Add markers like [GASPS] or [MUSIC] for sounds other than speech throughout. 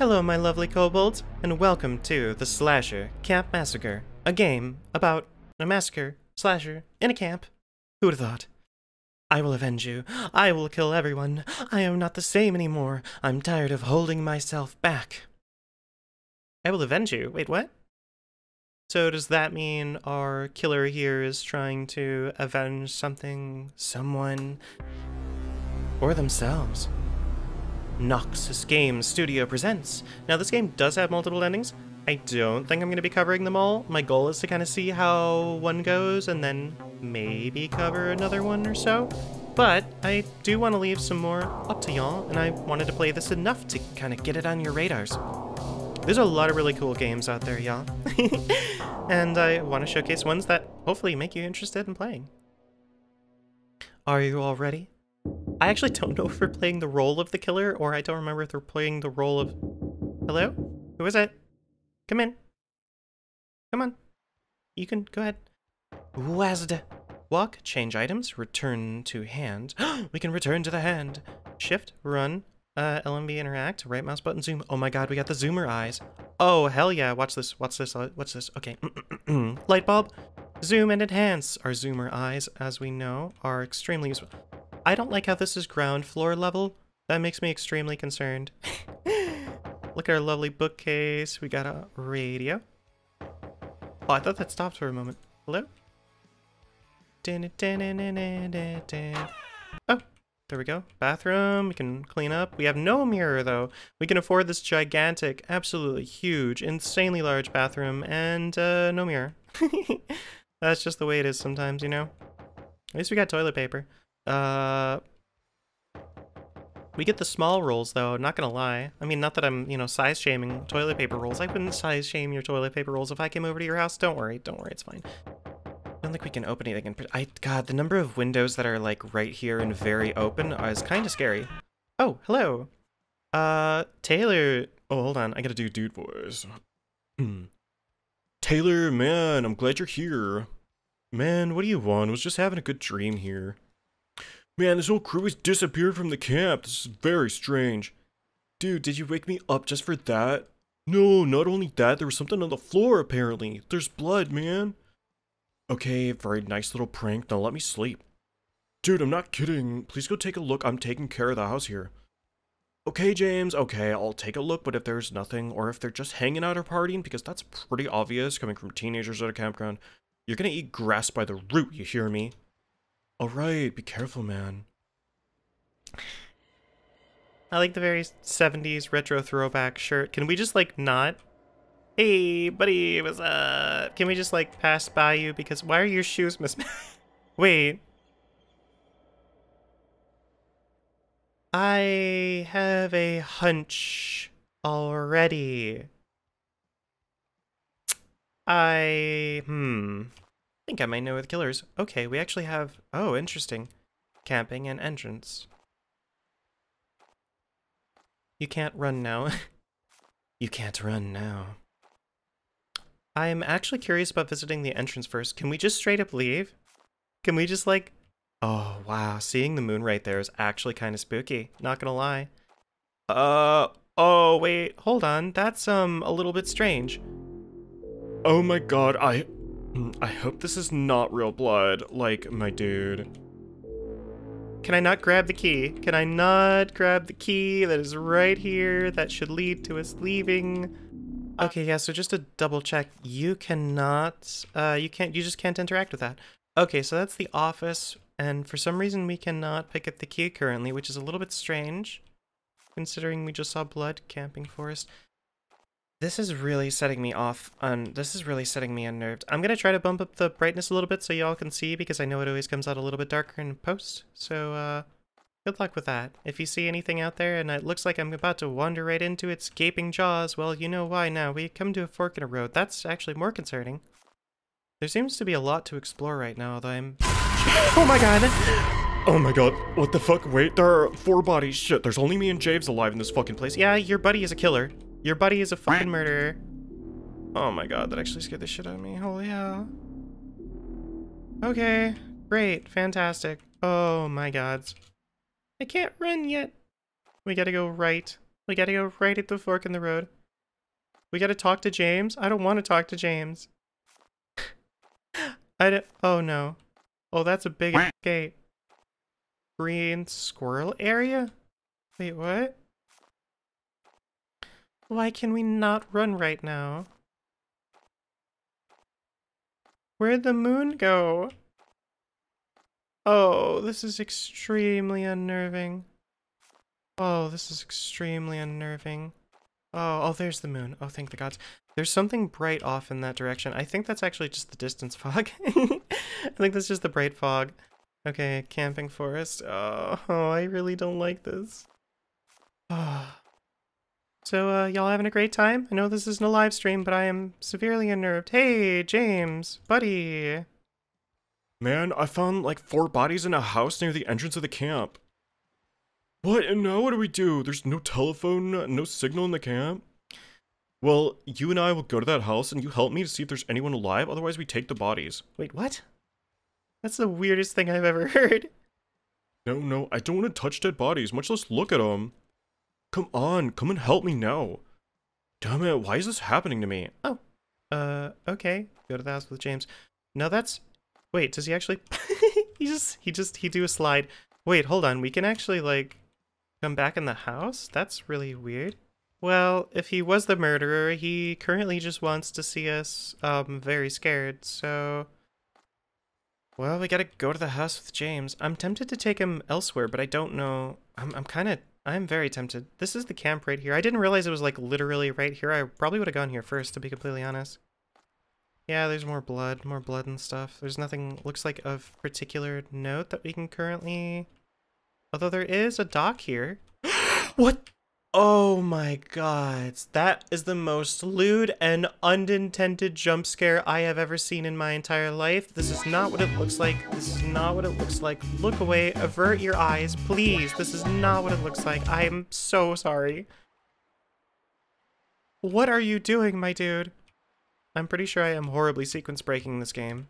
Hello, my lovely kobolds, and welcome to the Slasher Camp Massacre, a game about a massacre slasher in a camp. Who would have thought? I will avenge you. I will kill everyone. I am not the same anymore. I'm tired of holding myself back. I will avenge you. Wait, what? So does that mean our killer here is trying to avenge something, someone, or themselves? Noxus Games Studio presents. Now, this game does have multiple endings. I don't think I'm going to be covering them all. My goal is to kind of see how one goes and then maybe cover another one or so. But I do want to leave some more up to y'all, and I wanted to play this enough to kind of get it on your radars. There's a lot of really cool games out there, y'all. [LAUGHS] and I want to showcase ones that hopefully make you interested in playing. Are you all ready? I actually don't know if we're playing the role of the killer, or I don't remember if we're playing the role of... Hello? Who is it? Come in. Come on. You can go ahead. WASD. Walk, change items, return to hand. [GASPS] we can return to the hand. Shift, run, uh, LMB interact, right mouse button zoom. Oh my god, we got the zoomer eyes. Oh, hell yeah. Watch this, watch this, uh, watch this. Okay. [CLEARS THROAT] Light bulb, zoom and enhance. Our zoomer eyes, as we know, are extremely useful. I don't like how this is ground floor level. That makes me extremely concerned. [LAUGHS] Look at our lovely bookcase. We got a radio. Oh, I thought that stopped for a moment. Hello? Oh, there we go. Bathroom. We can clean up. We have no mirror, though. We can afford this gigantic, absolutely huge, insanely large bathroom and uh, no mirror. [LAUGHS] That's just the way it is sometimes, you know? At least we got toilet paper. Uh, we get the small rolls, though, not gonna lie. I mean, not that I'm, you know, size shaming toilet paper rolls. I wouldn't size shame your toilet paper rolls if I came over to your house. Don't worry, don't worry, it's fine. I don't think we can open anything. I, God, the number of windows that are, like, right here and very open is kind of scary. Oh, hello. Uh, Taylor. Oh, hold on, I gotta do dude voice. [CLEARS THROAT] Taylor, man, I'm glad you're here. Man, what do you want? I was just having a good dream here. Man, this whole crew has disappeared from the camp. This is very strange. Dude, did you wake me up just for that? No, not only that, there was something on the floor apparently. There's blood, man. Okay, very nice little prank. Now let me sleep. Dude, I'm not kidding. Please go take a look. I'm taking care of the house here. Okay, James. Okay, I'll take a look, but if there's nothing, or if they're just hanging out or partying, because that's pretty obvious coming from teenagers at a campground, you're gonna eat grass by the root, you hear me? Alright, be careful, man. I like the very 70s retro throwback shirt. Can we just, like, not? Hey, buddy, what's up? Can we just, like, pass by you? Because why are your shoes mis- [LAUGHS] Wait. I have a hunch already. I... hmm think I might know where the killer is. Okay, we actually have... Oh, interesting. Camping and entrance. You can't run now. [LAUGHS] you can't run now. I'm actually curious about visiting the entrance first. Can we just straight up leave? Can we just like... Oh, wow. Seeing the moon right there is actually kind of spooky. Not gonna lie. Uh... Oh, wait. Hold on. That's, um, a little bit strange. Oh my god, I... I hope this is not real blood, like my dude. Can I not grab the key? Can I not grab the key that is right here that should lead to us leaving? Okay, yeah, so just to double check, you cannot, uh, you can't, you just can't interact with that. Okay, so that's the office, and for some reason we cannot pick up the key currently, which is a little bit strange, considering we just saw blood camping forest. This is really setting me off on, this is really setting me unnerved. I'm gonna try to bump up the brightness a little bit so y'all can see because I know it always comes out a little bit darker in post. So, uh, good luck with that. If you see anything out there and it looks like I'm about to wander right into its gaping jaws, well, you know why now. We come to a fork in a road. That's actually more concerning. There seems to be a lot to explore right now, though I'm... [GASPS] oh my god! Oh my god, what the fuck? Wait, there are four bodies. Shit, there's only me and James alive in this fucking place. Yeah, your buddy is a killer. Your buddy is a fucking murderer. Oh my god, that actually scared the shit out of me. Holy hell. Okay, great, fantastic. Oh my gods. I can't run yet. We gotta go right. We gotta go right at the fork in the road. We gotta talk to James. I don't want to talk to James. [LAUGHS] I don't, oh no. Oh, that's a big gate. Green squirrel area? Wait, what? Why can we not run right now? Where'd the moon go? Oh, this is extremely unnerving. Oh, this is extremely unnerving. Oh, oh, there's the moon. Oh, thank the gods. There's something bright off in that direction. I think that's actually just the distance fog. [LAUGHS] I think that's just the bright fog. Okay, camping forest. Oh, oh [LAUGHS] I really don't like this. [SIGHS] Oh. So, uh, y'all having a great time? I know this isn't a live stream, but I am severely unnerved. Hey, James, buddy. Man, I found like four bodies in a house near the entrance of the camp. What? And now what do we do? There's no telephone, no signal in the camp? Well, you and I will go to that house and you help me to see if there's anyone alive, otherwise we take the bodies. Wait, what? That's the weirdest thing I've ever [LAUGHS] heard. No, no, I don't want to touch dead bodies, much less look at them. Come on, come and help me now. Damn it, why is this happening to me? Oh, uh, okay. Go to the house with James. No, that's... Wait, does he actually... [LAUGHS] he just, he just, he do a slide. Wait, hold on, we can actually, like, come back in the house? That's really weird. Well, if he was the murderer, he currently just wants to see us, um, very scared, so... Well, we gotta go to the house with James. I'm tempted to take him elsewhere, but I don't know. I'm, I'm kind of I'm very tempted. This is the camp right here. I didn't realize it was like literally right here. I probably would have gone here first, to be completely honest. Yeah, there's more blood, more blood and stuff. There's nothing, looks like, of particular note that we can currently... Although there is a dock here. [GASPS] what? Oh my god, that is the most lewd and unintended jump scare I have ever seen in my entire life. This is not what it looks like. This is not what it looks like. Look away, avert your eyes, please. This is not what it looks like. I am so sorry. What are you doing, my dude? I'm pretty sure I am horribly sequence breaking this game.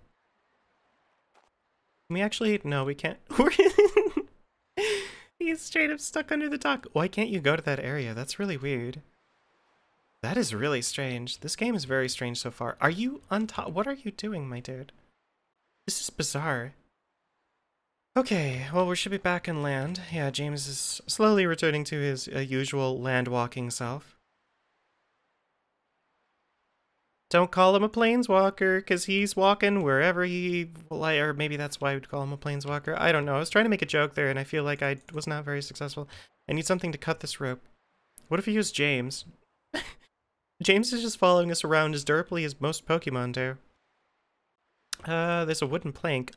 Can we actually, no, we can't. [LAUGHS] He's straight up stuck under the dock. Why can't you go to that area? That's really weird. That is really strange. This game is very strange so far. Are you on top? What are you doing, my dude? This is bizarre. Okay, well, we should be back in land. Yeah, James is slowly returning to his uh, usual land walking self. Don't call him a planeswalker, because he's walking wherever he... Or maybe that's why we'd call him a planeswalker. I don't know. I was trying to make a joke there, and I feel like I was not very successful. I need something to cut this rope. What if we use James? [LAUGHS] James is just following us around as durably as most Pokemon do. Uh, there's a wooden plank.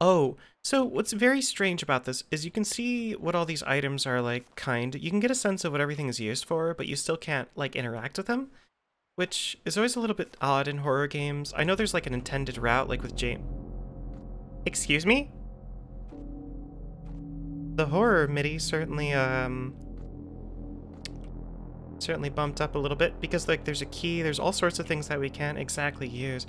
Oh, so what's very strange about this is you can see what all these items are like, kind. You can get a sense of what everything is used for, but you still can't, like, interact with them which is always a little bit odd in horror games. I know there's like an intended route, like with James. Excuse me? The horror MIDI certainly, um, certainly bumped up a little bit because like there's a key, there's all sorts of things that we can't exactly use.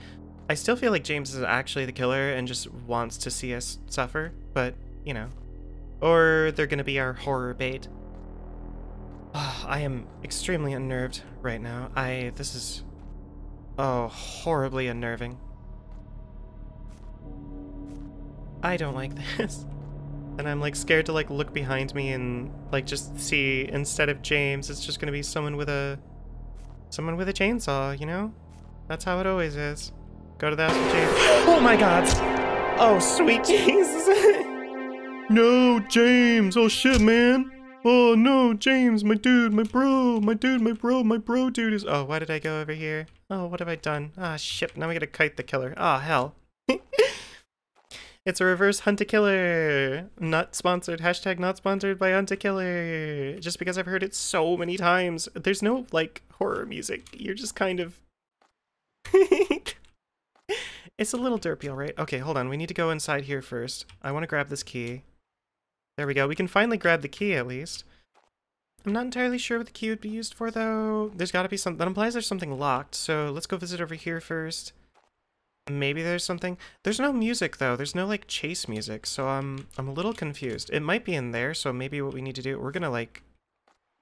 I still feel like James is actually the killer and just wants to see us suffer, but, you know. Or they're gonna be our horror bait. I am extremely unnerved right now. I... this is... Oh, horribly unnerving. I don't like [LAUGHS] this. And I'm like scared to like look behind me and like just see instead of James, it's just gonna be someone with a someone with a chainsaw, you know? That's how it always is. Go to the house with James. Oh my god! Oh sweet [LAUGHS] Jesus! no, James! Oh shit, man! Oh no, James, my dude, my bro, my dude, my bro, my bro dude is- Oh, why did I go over here? Oh, what have I done? Ah, shit, now we gotta kite the killer. Ah, oh, hell. [LAUGHS] it's a reverse hunt a killer. Not sponsored. Hashtag not sponsored by hunt a killer. Just because I've heard it so many times. There's no, like, horror music. You're just kind of... [LAUGHS] it's a little derpy, alright? Okay, hold on. We need to go inside here first. I want to grab this key. There we go. We can finally grab the key at least. I'm not entirely sure what the key would be used for though. There's got to be something. That implies there's something locked. So let's go visit over here first. Maybe there's something. There's no music though. There's no like chase music. So I'm I'm a little confused. It might be in there. So maybe what we need to do, we're gonna like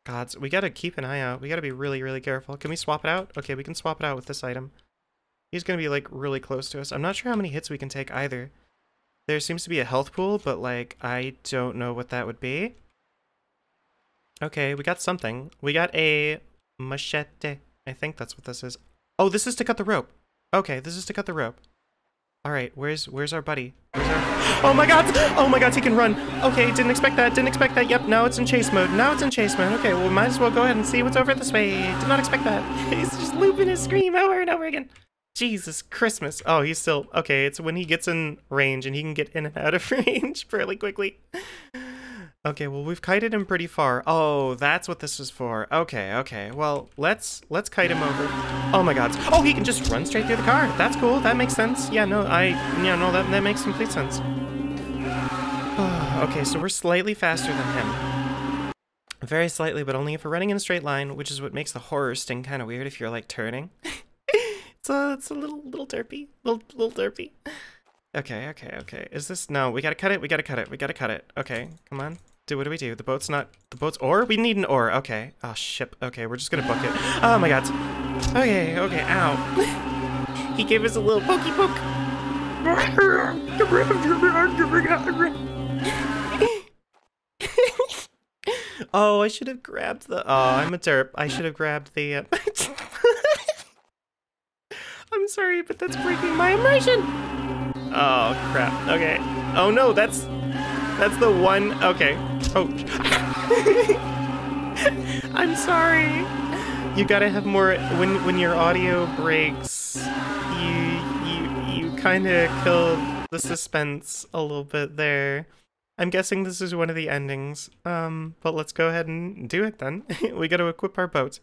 gods. We gotta keep an eye out. We gotta be really, really careful. Can we swap it out? Okay, we can swap it out with this item. He's gonna be like really close to us. I'm not sure how many hits we can take either. There seems to be a health pool, but like I don't know what that would be. Okay, we got something. We got a machete. I think that's what this is. Oh, this is to cut the rope. Okay, this is to cut the rope. All right, where's where's our buddy? Where's our... Oh my god! Oh my god, he can run. Okay, didn't expect that. Didn't expect that. Yep, now it's in chase mode. Now it's in chase mode. Okay, well, might as well go ahead and see what's over this way. Did not expect that. [LAUGHS] He's just looping his scream over and over again. Jesus Christmas. Oh, he's still okay. It's when he gets in range and he can get in and out of [LAUGHS] range fairly quickly. Okay, well we've kited him pretty far. Oh, that's what this is for. Okay, okay. Well, let's let's kite him over. Oh my god. Oh, he can just run straight through the car. That's cool. That makes sense. Yeah, no, I yeah, no, that that makes complete sense. [SIGHS] okay, so we're slightly faster than him. Very slightly, but only if we're running in a straight line, which is what makes the horror sting kind of weird if you're like turning. [LAUGHS] it's a it's a little little derpy. Little little derpy. Okay, okay, okay. Is this no, we gotta cut it, we gotta cut it, we gotta cut it. Okay, come on. Do what do we do? The boat's not the boat's oar? We need an oar. Okay. Oh ship. Okay, we're just gonna book it. Oh my god. Okay, okay, ow. [LAUGHS] he gave us a little pokey poke. [LAUGHS] oh, I should have grabbed the Oh, I'm a derp. I should have grabbed the uh... [LAUGHS] Sorry, but that's breaking my immersion. Oh crap. Okay. Oh no, that's that's the one. Okay. Oh. [LAUGHS] I'm sorry. You gotta have more when when your audio breaks. You you you kind of kill the suspense a little bit there. I'm guessing this is one of the endings. Um, but let's go ahead and do it then. [LAUGHS] we gotta equip our boat.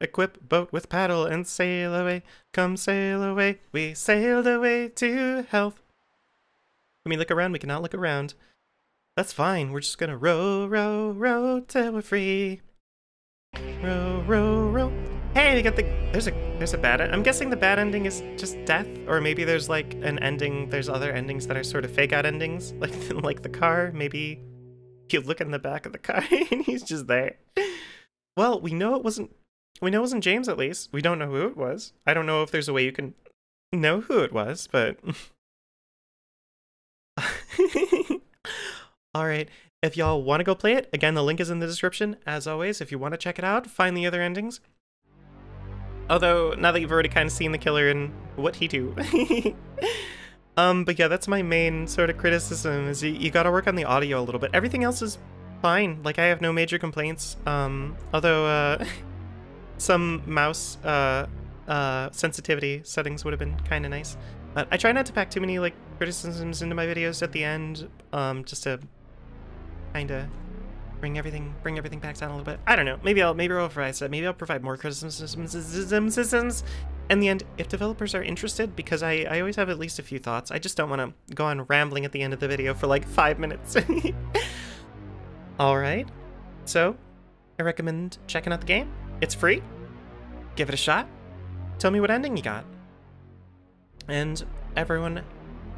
Equip boat with paddle and sail away. Come sail away. We sailed away to health. We look around? We cannot look around. That's fine. We're just gonna row, row, row till we're free. Row, row, row. Hey, we got the. There's a there's a bad. I'm guessing the bad ending is just death, or maybe there's like an ending. There's other endings that are sort of fake out endings, [LAUGHS] like like the car. Maybe you look in the back of the car [LAUGHS] and he's just there. Well, we know it wasn't. We know it wasn't James at least. We don't know who it was. I don't know if there's a way you can know who it was, but. [LAUGHS] All right. If y'all want to go play it, again, the link is in the description. As always, if you want to check it out, find the other endings. Although, now that you've already kind of seen the killer and what he do. [LAUGHS] um, but yeah, that's my main sort of criticism, is you, you gotta work on the audio a little bit. Everything else is fine. Like, I have no major complaints. Um, although, uh, [LAUGHS] some mouse, uh, uh, sensitivity settings would have been kind of nice. But I try not to pack too many, like, criticisms into my videos at the end, um, just to kind of bring everything bring everything back down a little bit. I don't know. Maybe I'll maybe I'll provide that. Maybe I'll provide more criticisms. In the end, if developers are interested, because I, I always have at least a few thoughts. I just don't want to go on rambling at the end of the video for like five minutes. [LAUGHS] All right. So, I recommend checking out the game. It's free. Give it a shot. Tell me what ending you got. And everyone,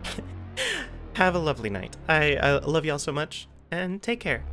[LAUGHS] have a lovely night. I, I love y'all so much and take care.